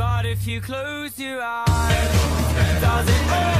But if you close your eyes Does it hurt?